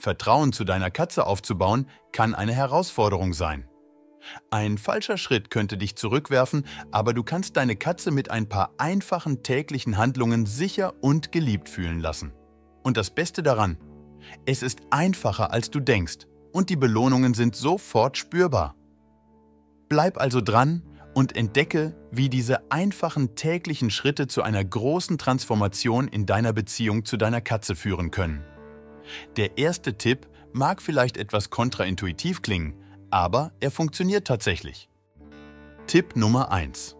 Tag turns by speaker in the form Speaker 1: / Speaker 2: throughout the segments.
Speaker 1: Vertrauen zu deiner Katze aufzubauen, kann eine Herausforderung sein. Ein falscher Schritt könnte dich zurückwerfen, aber du kannst deine Katze mit ein paar einfachen täglichen Handlungen sicher und geliebt fühlen lassen. Und das Beste daran, es ist einfacher als du denkst und die Belohnungen sind sofort spürbar. Bleib also dran und entdecke, wie diese einfachen täglichen Schritte zu einer großen Transformation in deiner Beziehung zu deiner Katze führen können. Der erste Tipp mag vielleicht etwas kontraintuitiv klingen, aber er funktioniert tatsächlich. Tipp Nummer 1.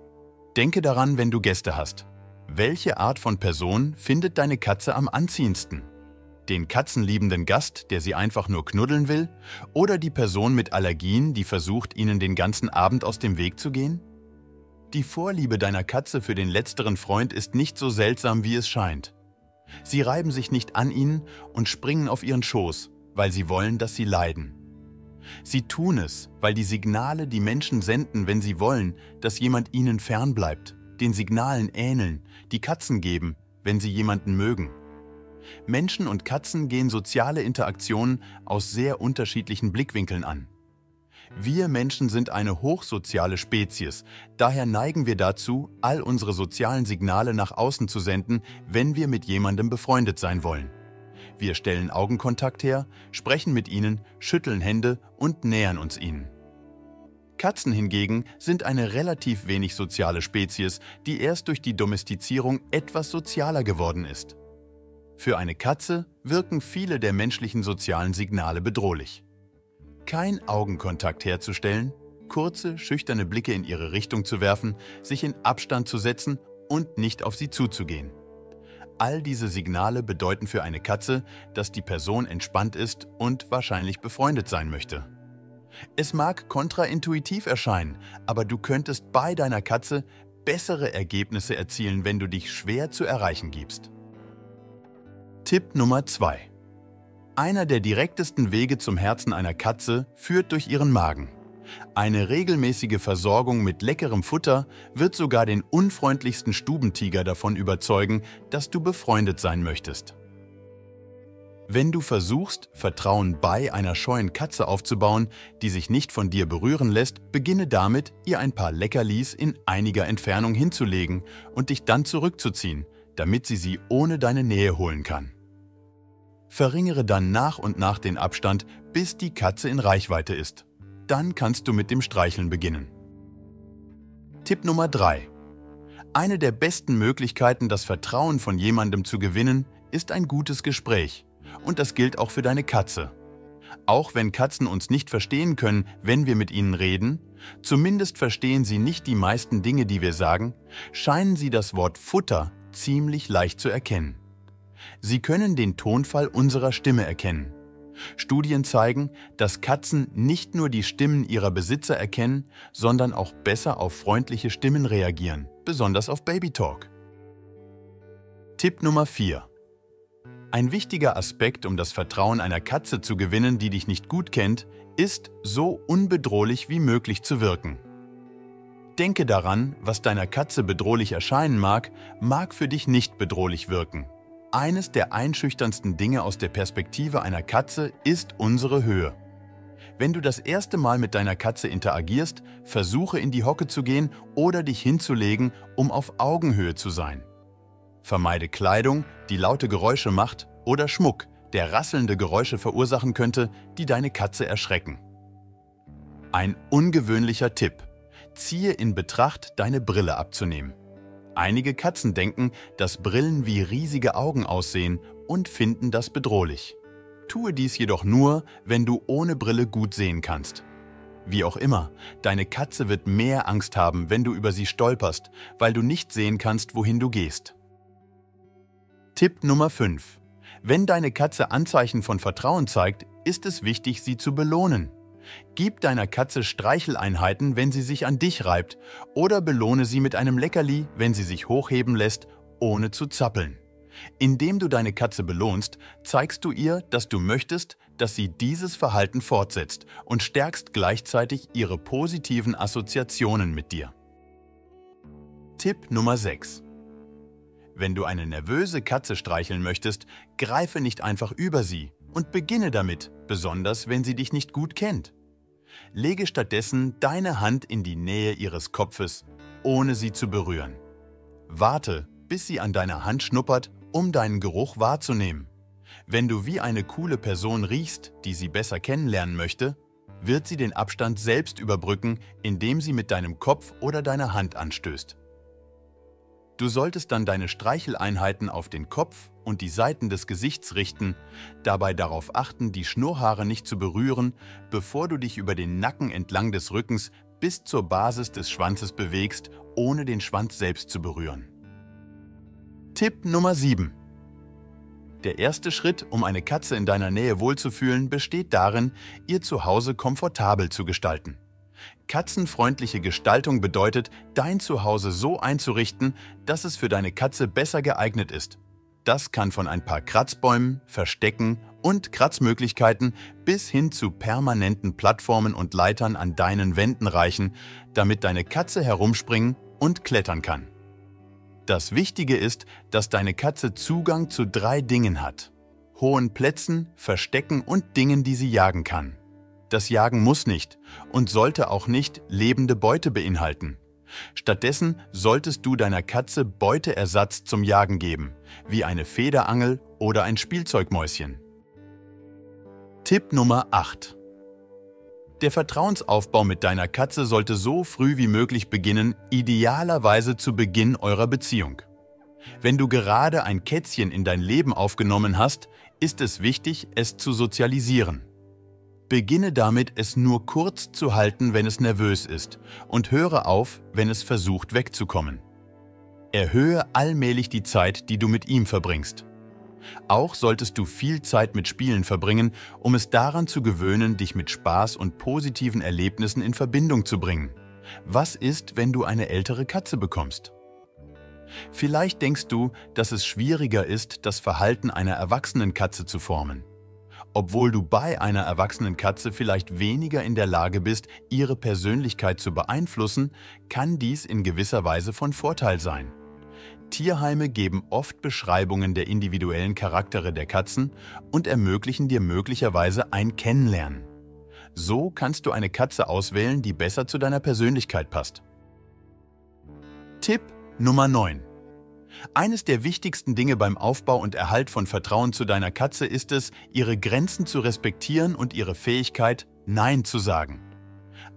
Speaker 1: Denke daran, wenn du Gäste hast. Welche Art von Person findet deine Katze am anziehendsten? Den katzenliebenden Gast, der sie einfach nur knuddeln will? Oder die Person mit Allergien, die versucht, ihnen den ganzen Abend aus dem Weg zu gehen? Die Vorliebe deiner Katze für den letzteren Freund ist nicht so seltsam, wie es scheint. Sie reiben sich nicht an ihn und springen auf ihren Schoß, weil sie wollen, dass sie leiden. Sie tun es, weil die Signale, die Menschen senden, wenn sie wollen, dass jemand ihnen fernbleibt, den Signalen ähneln, die Katzen geben, wenn sie jemanden mögen. Menschen und Katzen gehen soziale Interaktionen aus sehr unterschiedlichen Blickwinkeln an. Wir Menschen sind eine hochsoziale Spezies, daher neigen wir dazu, all unsere sozialen Signale nach außen zu senden, wenn wir mit jemandem befreundet sein wollen. Wir stellen Augenkontakt her, sprechen mit ihnen, schütteln Hände und nähern uns ihnen. Katzen hingegen sind eine relativ wenig soziale Spezies, die erst durch die Domestizierung etwas sozialer geworden ist. Für eine Katze wirken viele der menschlichen sozialen Signale bedrohlich kein Augenkontakt herzustellen, kurze, schüchterne Blicke in ihre Richtung zu werfen, sich in Abstand zu setzen und nicht auf sie zuzugehen. All diese Signale bedeuten für eine Katze, dass die Person entspannt ist und wahrscheinlich befreundet sein möchte. Es mag kontraintuitiv erscheinen, aber du könntest bei deiner Katze bessere Ergebnisse erzielen, wenn du dich schwer zu erreichen gibst. Tipp Nummer 2 einer der direktesten Wege zum Herzen einer Katze führt durch ihren Magen. Eine regelmäßige Versorgung mit leckerem Futter wird sogar den unfreundlichsten Stubentiger davon überzeugen, dass du befreundet sein möchtest. Wenn du versuchst, Vertrauen bei einer scheuen Katze aufzubauen, die sich nicht von dir berühren lässt, beginne damit, ihr ein paar Leckerlis in einiger Entfernung hinzulegen und dich dann zurückzuziehen, damit sie sie ohne deine Nähe holen kann. Verringere dann nach und nach den Abstand, bis die Katze in Reichweite ist. Dann kannst du mit dem Streicheln beginnen. Tipp Nummer 3. Eine der besten Möglichkeiten, das Vertrauen von jemandem zu gewinnen, ist ein gutes Gespräch. Und das gilt auch für deine Katze. Auch wenn Katzen uns nicht verstehen können, wenn wir mit ihnen reden, zumindest verstehen sie nicht die meisten Dinge, die wir sagen, scheinen sie das Wort Futter ziemlich leicht zu erkennen. Sie können den Tonfall unserer Stimme erkennen. Studien zeigen, dass Katzen nicht nur die Stimmen ihrer Besitzer erkennen, sondern auch besser auf freundliche Stimmen reagieren, besonders auf Babytalk. Tipp Nummer 4. Ein wichtiger Aspekt, um das Vertrauen einer Katze zu gewinnen, die dich nicht gut kennt, ist, so unbedrohlich wie möglich zu wirken. Denke daran, was deiner Katze bedrohlich erscheinen mag, mag für dich nicht bedrohlich wirken. Eines der einschüchternsten Dinge aus der Perspektive einer Katze ist unsere Höhe. Wenn du das erste Mal mit deiner Katze interagierst, versuche in die Hocke zu gehen oder dich hinzulegen, um auf Augenhöhe zu sein. Vermeide Kleidung, die laute Geräusche macht, oder Schmuck, der rasselnde Geräusche verursachen könnte, die deine Katze erschrecken. Ein ungewöhnlicher Tipp. Ziehe in Betracht, deine Brille abzunehmen. Einige Katzen denken, dass Brillen wie riesige Augen aussehen und finden das bedrohlich. Tue dies jedoch nur, wenn du ohne Brille gut sehen kannst. Wie auch immer, deine Katze wird mehr Angst haben, wenn du über sie stolperst, weil du nicht sehen kannst, wohin du gehst. Tipp Nummer 5. Wenn deine Katze Anzeichen von Vertrauen zeigt, ist es wichtig, sie zu belohnen. Gib deiner Katze Streicheleinheiten, wenn sie sich an dich reibt, oder belohne sie mit einem Leckerli, wenn sie sich hochheben lässt, ohne zu zappeln. Indem du deine Katze belohnst, zeigst du ihr, dass du möchtest, dass sie dieses Verhalten fortsetzt und stärkst gleichzeitig ihre positiven Assoziationen mit dir. Tipp Nummer 6. Wenn du eine nervöse Katze streicheln möchtest, greife nicht einfach über sie, und beginne damit, besonders wenn sie dich nicht gut kennt. Lege stattdessen deine Hand in die Nähe ihres Kopfes, ohne sie zu berühren. Warte, bis sie an deiner Hand schnuppert, um deinen Geruch wahrzunehmen. Wenn du wie eine coole Person riechst, die sie besser kennenlernen möchte, wird sie den Abstand selbst überbrücken, indem sie mit deinem Kopf oder deiner Hand anstößt. Du solltest dann deine Streicheleinheiten auf den Kopf und die Seiten des Gesichts richten, dabei darauf achten, die Schnurrhaare nicht zu berühren, bevor du dich über den Nacken entlang des Rückens bis zur Basis des Schwanzes bewegst, ohne den Schwanz selbst zu berühren. Tipp Nummer 7 Der erste Schritt, um eine Katze in deiner Nähe wohlzufühlen, besteht darin, ihr Zuhause komfortabel zu gestalten. Katzenfreundliche Gestaltung bedeutet, dein Zuhause so einzurichten, dass es für deine Katze besser geeignet ist. Das kann von ein paar Kratzbäumen, Verstecken und Kratzmöglichkeiten bis hin zu permanenten Plattformen und Leitern an deinen Wänden reichen, damit deine Katze herumspringen und klettern kann. Das Wichtige ist, dass deine Katze Zugang zu drei Dingen hat. Hohen Plätzen, Verstecken und Dingen, die sie jagen kann. Das Jagen muss nicht und sollte auch nicht lebende Beute beinhalten. Stattdessen solltest du deiner Katze Beuteersatz zum Jagen geben, wie eine Federangel oder ein Spielzeugmäuschen. Tipp Nummer 8 Der Vertrauensaufbau mit deiner Katze sollte so früh wie möglich beginnen, idealerweise zu Beginn eurer Beziehung. Wenn du gerade ein Kätzchen in dein Leben aufgenommen hast, ist es wichtig, es zu sozialisieren. Beginne damit, es nur kurz zu halten, wenn es nervös ist und höre auf, wenn es versucht wegzukommen. Erhöhe allmählich die Zeit, die du mit ihm verbringst. Auch solltest du viel Zeit mit Spielen verbringen, um es daran zu gewöhnen, dich mit Spaß und positiven Erlebnissen in Verbindung zu bringen. Was ist, wenn du eine ältere Katze bekommst? Vielleicht denkst du, dass es schwieriger ist, das Verhalten einer erwachsenen Katze zu formen obwohl du bei einer erwachsenen Katze vielleicht weniger in der Lage bist, ihre Persönlichkeit zu beeinflussen, kann dies in gewisser Weise von Vorteil sein. Tierheime geben oft Beschreibungen der individuellen Charaktere der Katzen und ermöglichen dir möglicherweise ein Kennenlernen. So kannst du eine Katze auswählen, die besser zu deiner Persönlichkeit passt. Tipp Nummer 9 eines der wichtigsten Dinge beim Aufbau und Erhalt von Vertrauen zu deiner Katze ist es, ihre Grenzen zu respektieren und ihre Fähigkeit, Nein zu sagen.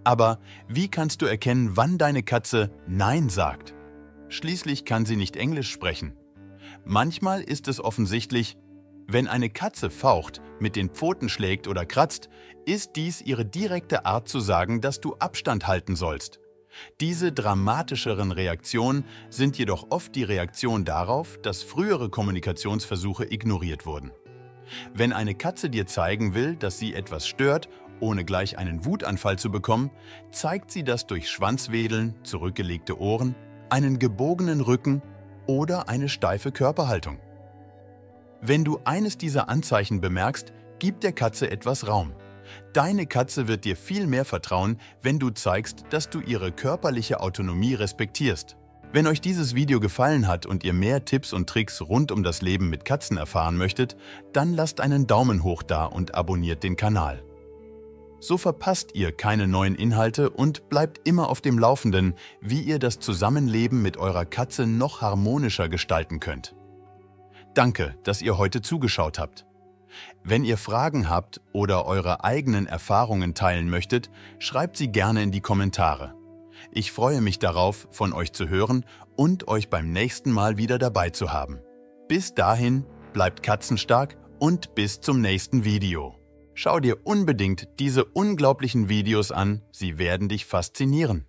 Speaker 1: Aber wie kannst du erkennen, wann deine Katze Nein sagt? Schließlich kann sie nicht Englisch sprechen. Manchmal ist es offensichtlich, wenn eine Katze faucht, mit den Pfoten schlägt oder kratzt, ist dies ihre direkte Art zu sagen, dass du Abstand halten sollst. Diese dramatischeren Reaktionen sind jedoch oft die Reaktion darauf, dass frühere Kommunikationsversuche ignoriert wurden. Wenn eine Katze dir zeigen will, dass sie etwas stört, ohne gleich einen Wutanfall zu bekommen, zeigt sie das durch Schwanzwedeln, zurückgelegte Ohren, einen gebogenen Rücken oder eine steife Körperhaltung. Wenn du eines dieser Anzeichen bemerkst, gib der Katze etwas Raum. Deine Katze wird dir viel mehr vertrauen, wenn du zeigst, dass du ihre körperliche Autonomie respektierst. Wenn euch dieses Video gefallen hat und ihr mehr Tipps und Tricks rund um das Leben mit Katzen erfahren möchtet, dann lasst einen Daumen hoch da und abonniert den Kanal. So verpasst ihr keine neuen Inhalte und bleibt immer auf dem Laufenden, wie ihr das Zusammenleben mit eurer Katze noch harmonischer gestalten könnt. Danke, dass ihr heute zugeschaut habt. Wenn ihr Fragen habt oder eure eigenen Erfahrungen teilen möchtet, schreibt sie gerne in die Kommentare. Ich freue mich darauf, von euch zu hören und euch beim nächsten Mal wieder dabei zu haben. Bis dahin, bleibt katzenstark und bis zum nächsten Video. Schau dir unbedingt diese unglaublichen Videos an, sie werden dich faszinieren.